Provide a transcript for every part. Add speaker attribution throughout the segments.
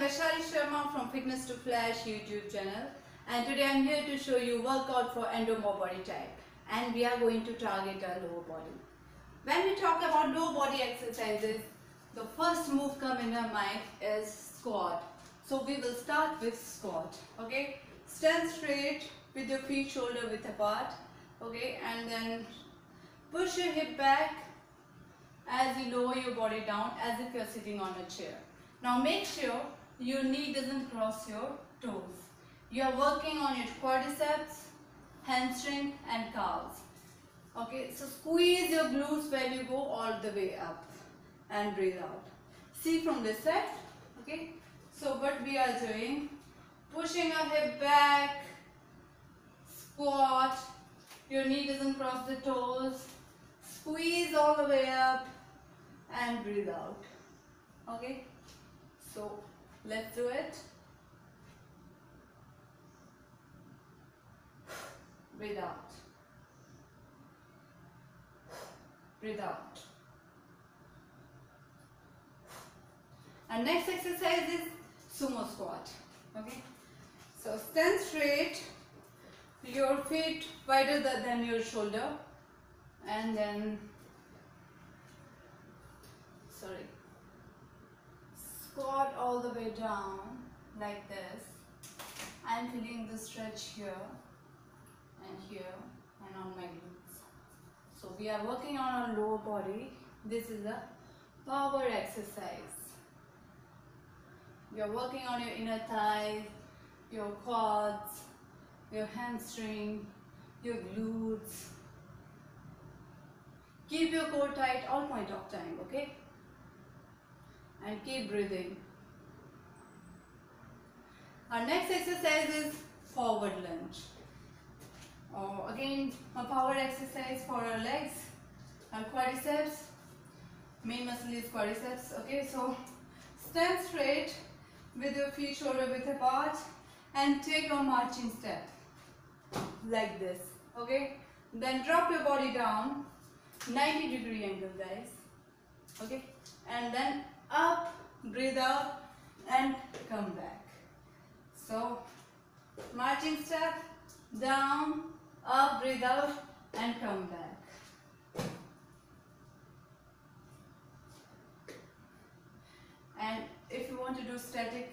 Speaker 1: am Vaishali Sharma from Fitness2Flash YouTube channel and today I am here to show you workout for endomorph body type and we are going to target our lower body. When we talk about lower body exercises, the first move come in our mind is squat. So we will start with squat, okay? Stand straight with your feet shoulder width apart, okay? And then push your hip back as you lower your body down as if you are sitting on a chair. Now make sure your knee doesn't cross your toes. You are working on your quadriceps, hamstring and calves. Okay, so squeeze your glutes when you go all the way up and breathe out. See from this side, okay? So what we are doing, pushing our hip back, squat, your knee doesn't cross the toes, squeeze all the way up and breathe out. Okay? So let's do it. Breathe out. Breathe out. And next exercise is sumo squat. Okay. So stand straight. Your feet wider than your shoulder. And then, sorry, squat all the way down like this. I'm feeling the stretch here and here and on my glutes. So we are working on our lower body. This is a power exercise. You're working on your inner thighs, your quads, your hamstring, your glutes. Keep your core tight all point of time, okay? And keep breathing. Our next exercise is forward lunge. Oh, again, a power exercise for our legs, our quadriceps. Main muscle is quadriceps. Okay, so stand straight with your feet shoulder width apart and take a marching step like this. Okay, then drop your body down 90 degree angle, guys. Okay, and then up, breathe out and come back. So, marching step, down, up, breathe out and come back. And if you want to do static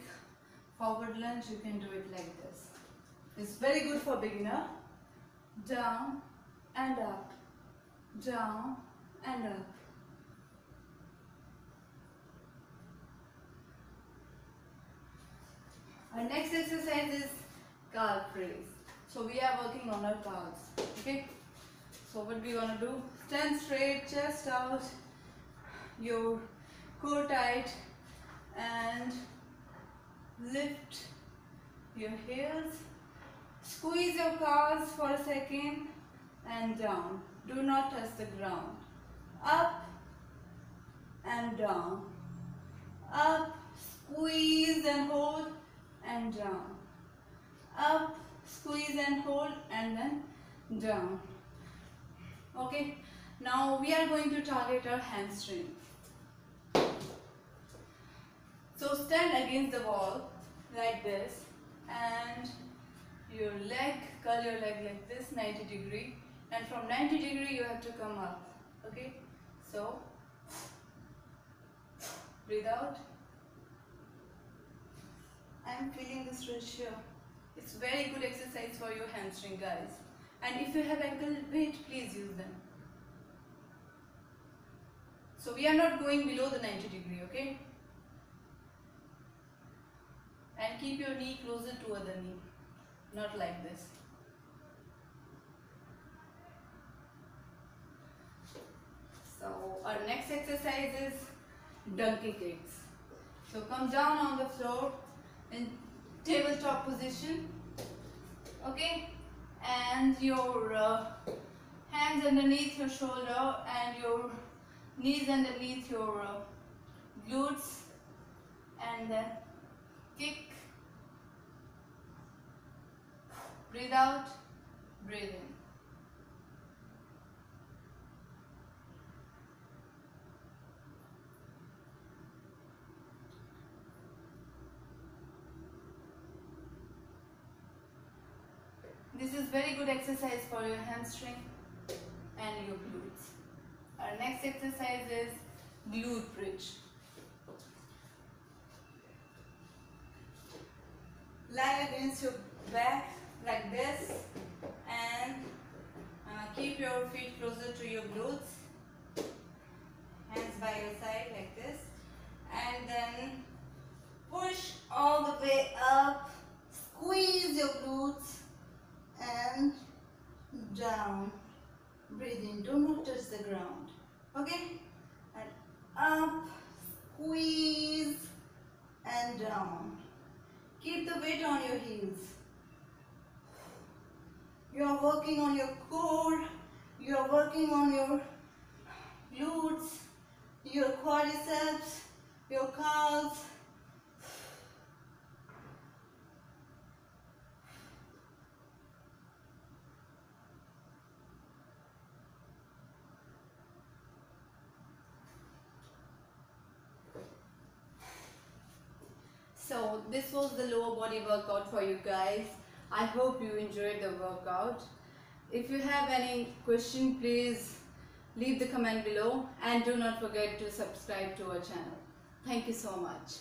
Speaker 1: forward lunge, you can do it like this. It's very good for beginner. Down and up, down and up. Our next exercise is calf raise. So we are working on our calves. Okay. So what we want to do? Stand straight, chest out, your core tight, and lift your heels. Squeeze your calves for a second and down. Do not touch the ground. Up and down. Up, squeeze and hold and down. Up, squeeze and hold and then down. Okay, now we are going to target our hamstring. So stand against the wall like this and your leg, curl your leg like this 90 degree and from 90 degree you have to come up. Okay, so breathe out I'm feeling the stretch here. It's very good exercise for your hamstring guys. And if you have ankle weight, please use them. So we are not going below the 90 degree, okay? And keep your knee closer to other knee, not like this. So our next exercise is donkey kicks. So come down on the floor in tabletop position. Okay. And your uh, hands underneath your shoulder and your knees underneath your uh, glutes. And then kick. Breathe out. Breathe in This is very good exercise for your hamstring and your glutes. Our next exercise is glute bridge. Lie against your back like this and uh, keep your feet closer to your glutes. Hands by your side like this and then push all the way up squeeze your glutes and down breathe in do not touch the ground okay and up squeeze and down. Keep the weight on your heels. You are working on your core you are working on your glutes your quadriceps your calves So this was the lower body workout for you guys. I hope you enjoyed the workout. If you have any question, please leave the comment below and do not forget to subscribe to our channel. Thank you so much.